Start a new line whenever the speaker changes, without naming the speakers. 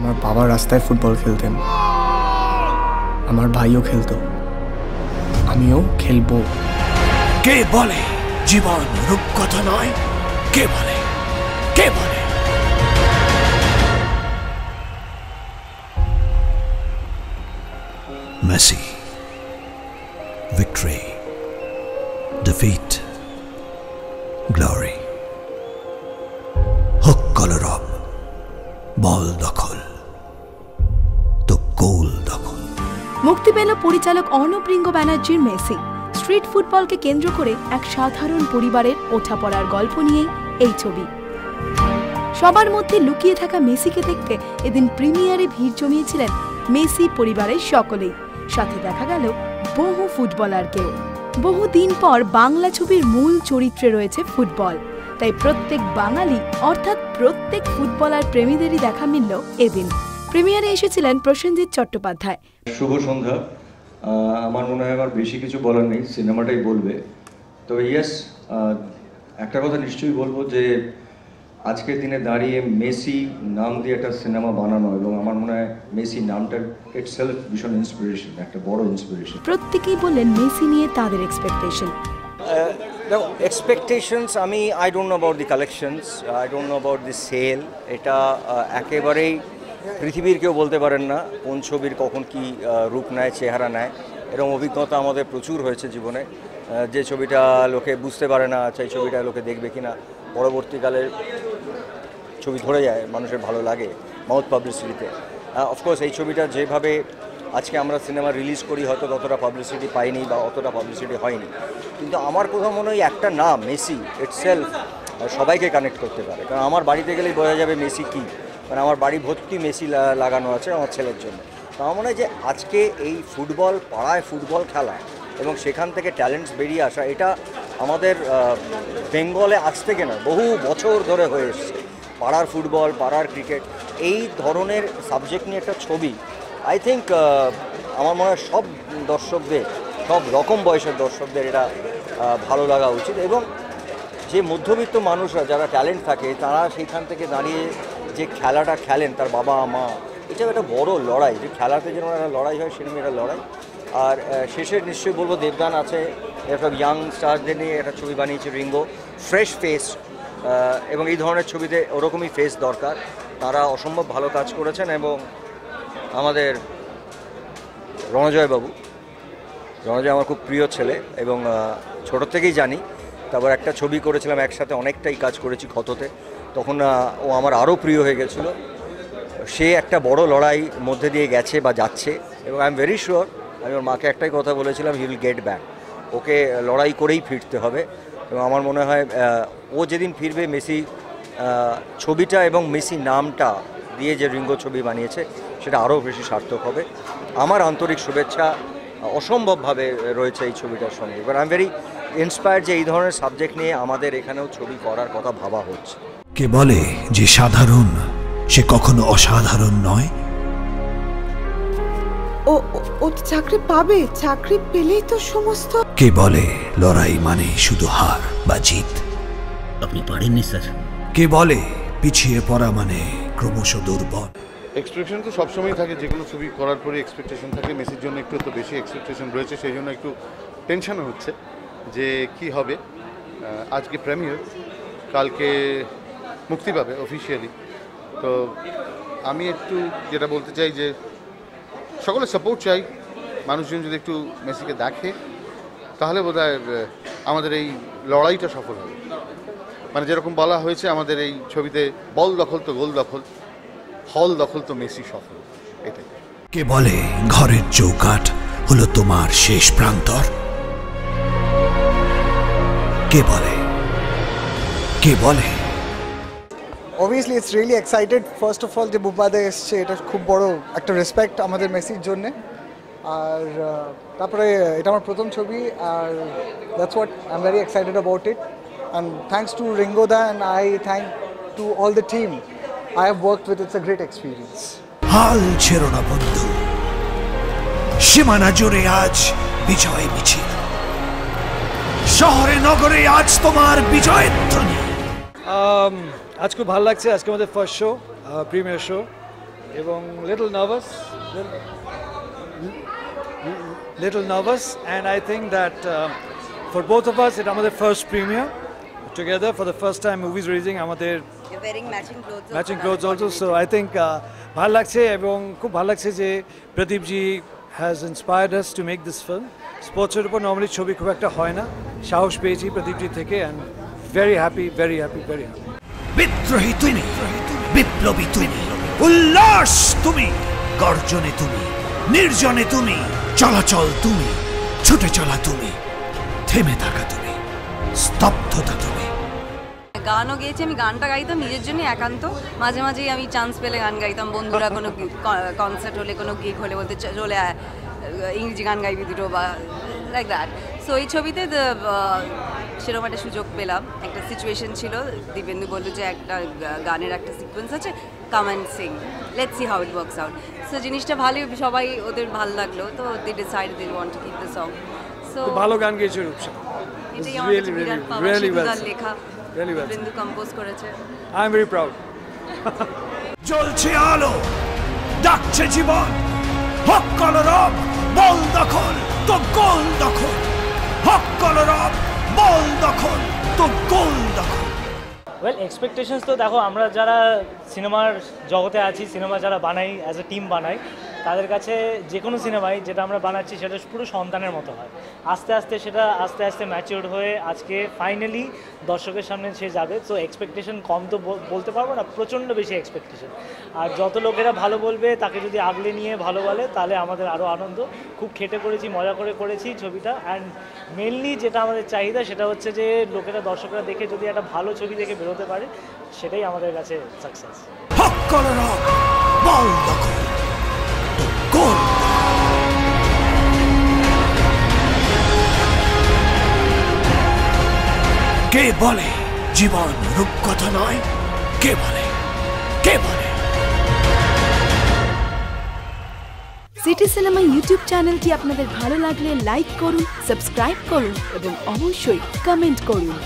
আমার বাবা রাস্তায় ফুটবল খেলতেন আমার ভাইও খেলতো আমিও খেলব
কে বলে জীবন রূপকথা নয় কে বলে কে বলে Messi. Victory. Defeat. Glory. হোক কলরব বল দখল
মুক্তি পেল পরিচালক অর্ণবৃঙ্গ ব্যানার্জির মেসি। স্ট্রিট ফুটবলকে কেন্দ্র করে এক সাধারণ পরিবারের ওঠাপড়ার গল্প নিয়েই এই ছবি। সবার মধ্যে লুকিয়ে থাকা মেসিকে দেখতে এদিন প্রিমিয়ারে ভিড় জমিয়েছিলেন মেসি পরিবারের সকলেই। সাথে দেখা গেল বহু ফুটবলারকেও। বহু দিন পর বাংলা ছবির মূল চরিত্রে রয়েছে ফুটবল। তাই প্রত্যেক বাঙালি, অর্থাৎ প্রত্যেক ফুটবলার প্রেমীদেরই দেখা মিলল এদিন। প্রিমিয়ারে এসেছিলেন প্রসেনজিৎ চট্টোপাধ্যায়।
শুভ সন্ধ্যা। আমার মনে হয় আমার বেশি কিছু বলার নেই সিনেমাটাই বলবে। তো ইয়েস একটা কথা নিশ্চয়ই বলব যে আজকের দিনে দাঁড়িয়ে মেসি নাম দিয়ে একটা সিনেমা বানানো এবং আমার মনে হয় মেসি নামটার ইটসেলফ ভীষণ ইন্সপিরেশন একটা বড় ইন্সপিরেশন
প্রত্যেকেই বললেন মেসি নিয়ে তাদের এক্সপেকটেশন
দেখো এক্সপেকটেশনস আমি I don't know about the collections I don't know about the sale এটা একেবারেই পৃথিবীর কেউ বলতে পারেন না কোন ছবির কখন কি রূপ নেয়, চেহারা নেয়, এরকম অভিজ্ঞতা আমাদের প্রচুর হয়েছে জীবনে। যে ছবিটা লোকে বুঝতে পারে না সেই ছবিটা লোকে দেখবে কিনা পরবর্তীকালে ছবি ধরে যায়, মানুষের ভালো লাগে মাউথ পাবলিসিটিতে। অফকোর্স এই ছবিটা যেভাবে আজকে আমরা সিনেমা রিলিজ করি, হয়তো ততটা পাবলিসিটি পাইনি বা অতটা পাবলিসিটি হয়নি। কিন্তু আমার কোথাও মনে হয় একটা নাম মেসি ইটসেলফ সবাইকে কানেক্ট করতে পারে। কারণ আমার বাড়িতে গেলেই বোঝা যাবে মেসি কী। মানে আমার বাড়ি ভর্তি মেসি লাগানো আছে আমার ছেলের জন্য। তো আমার মনে হয় যে আজকে এই ফুটবল পাড়ায় ফুটবল খেলা এবং সেখান থেকে ট্যালেন্টস বেরিয়ে আসা, এটা আমাদের বেঙ্গলে আজ থেকে না বহু বছর ধরে হয়ে এসছে। পাড়ার ফুটবল, পাড়ার ক্রিকেট, এই ধরনের সাবজেক্ট নিয়ে একটা ছবি। আই থিঙ্ক আমার মনে হয় সব দর্শকদের, সব রকম বয়সের দর্শকদের এটা ভালো লাগা উচিত এবং যে মধ্যবিত্ত মানুষরা যারা ট্যালেন্ট থাকে, তারা সেইখান থেকে দাঁড়িয়ে যে খেলাটা খেলেন, তার বাবা, মা এটা একটা বড় লড়াই। যে খেলাতে যেরকম একটা লড়াই হয় সেরকম একটা লড়াই। আর শেষে নিশ্চয়ই বলব দেবদান আছে এরকম ইয়াং স্টারদের নিয়ে একটা ছবি বানিয়েছে রিঙ্গো। ফ্রেশ ফেস এবং এই ধরনের ছবিতে ওরকমই ফেস দরকার। তারা অসম্ভব ভালো কাজ করেছেন এবং আমাদের রণজয় বাবু রণজয় আমার খুব প্রিয় ছেলে এবং ছোট থেকেই জানি। তারপর একটা ছবি করেছিলাম, একসাথে অনেকটাই কাজ করেছি ক্ষততে। তখন ও আমার আরও প্রিয় হয়ে গেছিল। সে একটা বড় লড়াই মধ্যে দিয়ে গেছে বা যাচ্ছে। এবং আই এম ভেরি শিওর আমি ওর মাকে একটাই কথা বলেছিলাম হি উইল গেট ব্যাক ওকে লড়াই করেই ফিরতে হবে। এবং আমার মনে হয় ও যেদিন ফিরবে, মেসি ছবিটা এবং মেসি নামটা দিয়ে যে রিঙ্গো ছবি বানিয়েছে, সেটা আরও বেশি সার্থক হবে। আমার আন্তরিক শুভেচ্ছা, অসম্ভবভাবে রয়েছে এই ছবিটার সঙ্গে। এবার আই এম ভেরি ইন্সপায়ার্ড যে এই ধরনের সাবজেক্ট নিয়ে আমাদের এখানেও ছবি করার কথা ভাবা হচ্ছে।
কে বলে যে সাধারণ সে কখনো অসাধারণ নয়?
ও ও- ও তো চাকরি পাবে চাকরি পেলেই তো সমস্ত
কে বলে লড়াই মানে শুধু হার বা জিত?
আপনি পারেননি স্যার।
কে বলে পিছিয়ে পড়া মানে ক্রমশ দুর্বল?
এক্সপেকটেশন তো সবসময় থাকে যে কোনো ছবি করার পরে এক্সপেকটেশন থাকে। মেসির জন্য একটু তো বেশি এক্সপেকটেশন রয়েছে সেই জন্য একটু টেনশনও হচ্ছে। যে কি হবে আজকে প্রেমিয়ার, কালকে মুক্তি পাবে অফিসিয়ালি তো আমি একটু যেটা বলতে চাই যে সকলে সাপোর্ট চাই, মানুষজন যদি একটু মেসিকে দেখে, তাহলে বোধ আমাদের এই লড়াইটা সফল হবে। মানে যেরকম বলা হয়েছে, আমাদের এই ছবিতে বল দখল তো গোল দখল, হল দখল তো মেসি সফল, এটাই।
কে বলে ঘরের চৌকাঠ হলো তোমার শেষ প্রান্তর? কে বলে? কে বলে?
Obviously it's really excited first of all যে বুবাদে এসছে এটা খুব বড় একটা রেসপেক্ট আমাদের মেসির জন্যে। আর তারপরে এটা আমার প্রথম ছবি আর that's what I am very excited about it and thanks to রিঙ্গোদা and I thank to all the team I have work with it's a great experience
হাল ছেড়ো না বন্ধু। সীমানা জুড়ে আজ বিজয় মিছিল। শহরে নগরে আজ তোমার বিজয়ের ধ্বনি
আজ খুব ভালো লাগছে। আজকে আমাদের ফার্স্ট শো প্রিমিয়ার শো এবং little nervous little nervous and I think that for both of us এটা আমাদের first premiere together for the first time movies releasing আমাদের
You're wearing matching clothes. also,
matching
that's
clothes also
what
so I think ভালো লাগছে এবং খুব ভালো লাগছে যে Pradeepji has inspired us to make this film স্পোর্টসের উপর নর্মালি ছবি খুব একটা হয় না। সাহস পেয়েছি প্রদীপটি থেকে and very happy very happy very happy
বিদ্রোহী তুমি, বিপ্লবী তুমি, উল্লাস তুমি, গর্জনে তুমি, নির্জনে তুমি, চলাচল তুমি, ছুটে চলা তুমি, থেমে থাকা তুমি, স্তব্ধতা তুমি
গানও গেয়েছি আমি গানটা গাইতাম নিজের জন্য একান্ত। মাঝে মাঝেই আমি চান্স পেলে গান গাইতাম। বন্ধুরা কোনো কনসার্ট হলে কোনো গিগ হলে বলতে চলে আয় ইংরেজি গান গাইবি দুটো বা লাইক দ্যাট সো এই ছবিতে সেরকম একটা সুযোগ পেলাম। একটা সিচুয়েশন ছিল দিবেন্দু বলল যে একটা গানের একটা সিকোয়েন্স আছে come on sing let's see how it works out so জিনিসটা ভালোই সবাই ওদের ভালো লাগল তো they decide they want to keep the song so
ভালো গান গেয়েছে রূপসা।
এটাই আমার লেখা।
Really well
বিন্দু কম্পোজ করেছে।
আই এম ভেরি প্রাউড
জ্বলছে আলো ডাকছে জীবন। হক কলরব বল দখল তো গোল দখল। হক কলরব বল দখল তো গোল দখল।
ওয়েল এক্সপেকটেশনস তো দেখো আমরা যারা সিনেমার জগতে আছি, সিনেমা যারা বানাই অ্যাজ এ টিম বানাই, তাদের কাছে যে কোনো সিনেমাই যেটা আমরা বানাচ্ছি সেটা পুরো সন্তানের মতো হয়। আস্তে আস্তে সেটা আস্তে আস্তে ম্যাচিওর হয়ে আজকে ফাইনালি দর্শকের সামনে সে যাবে। তো এক্সপেকটেশন কম তো বলতে পারব না, প্রচণ্ড বেশি এক্সপেকটেশন আর যত লোকেরা ভালো বলবে, তাকে যদি আগলে নিয়ে ভালো বলে, তাহলে আমাদের আরও আনন্দ। খুব খেটে করেছি, মজা করে করেছি ছবিটা। অ্যান্ড মেনলি যেটা আমাদের চাহিদা, সেটা হচ্ছে যে, লোকেরা, দর্শকরা দেখে যদি একটা ভালো ছবি দেখে বেরোতে পারে, সেটাই আমাদের কাছে সাকসেস
কে বলে জীবন রূপকথা নয় কে বলে কে বলে
সিটি সিনেমা ইউটিউব চ্যানেলটি আপনাদের ভালো লাগলে লাইক করুন সাবস্ক্রাইব করুন এবং অবশ্যই কমেন্ট করুন